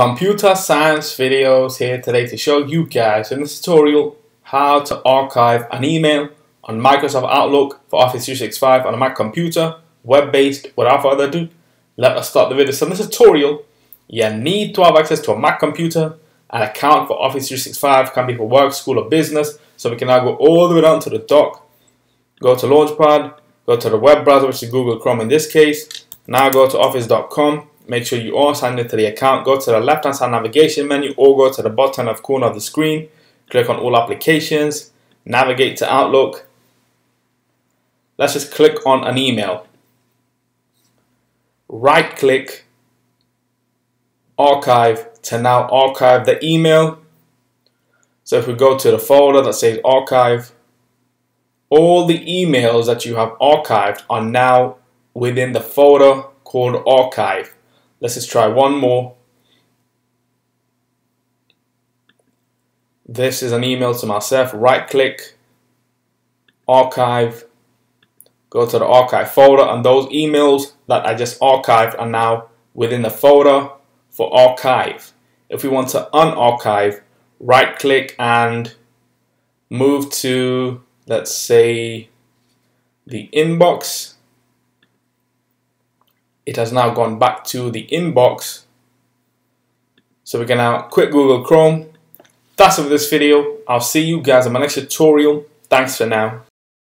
Computer science videos here today to show you guys in this tutorial how to archive an email on Microsoft Outlook for Office 365 on a Mac computer, web-based. Without further ado, let us start the video. So in this tutorial, you need to have access to a Mac computer, an account for Office 365, can be for work, school, or business. So we can now go all the way down to the dock, go to Launchpad, go to the web browser, which is Google Chrome in this case. Now go to office.com make sure you are signed into the account. Go to the left hand side navigation menu or go to the bottom left corner of the screen. Click on all applications, navigate to Outlook. Let's just click on an email. Right click, archive to now archive the email. So if we go to the folder that says archive, all the emails that you have archived are now within the folder called archive. Let's just try one more. This is an email to myself. Right click, archive, go to the archive folder, and those emails that I just archived are now within the folder for archive. If we want to unarchive, right click and move to, let's say, the inbox it has now gone back to the inbox. So we can now quit Google Chrome. That's it for this video. I'll see you guys in my next tutorial. Thanks for now.